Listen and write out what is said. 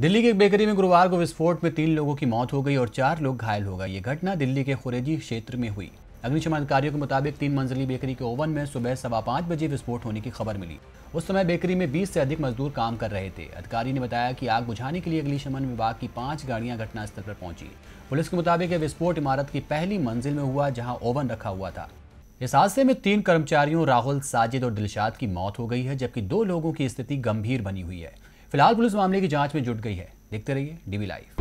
दिल्ली की एक बेकरी में गुरुवार को विस्फोट में तीन लोगों की मौत हो गई और चार लोग घायल हो गए। ये घटना दिल्ली के खुरेजी क्षेत्र में हुई। अग्निशमन अधिकारियों के मुताबिक तीन मंजिली बेकरी के ओवन में सुबह सवा पाँच बजे विस्फोट होने की खबर मिली। उस समय बेकरी में 20 से अधिक मजदूर काम कर रहे थे। अधिकारी ने बताया कि आग बुझाने के लिए अग्निशमन विभाग की पाँच गाड़ियाँ घटनास्थल पर पहुँची। पुलिस के मुताबिक यह विस्फोट इमारत की पहली मंजिल में हुआ, जहाँ ओवन रखा हुआ था। इस हादसे में तीन कर्मचारियों, राहुल साजिद और दिलशाद की मौत हो गई है, जबकि दो लोगों की स्थिति गंभीर बनी हुई है। फ़िलहाल पुलिस मामले की जाँच में जुट गई है। देखते रहिए डीबी लाइव।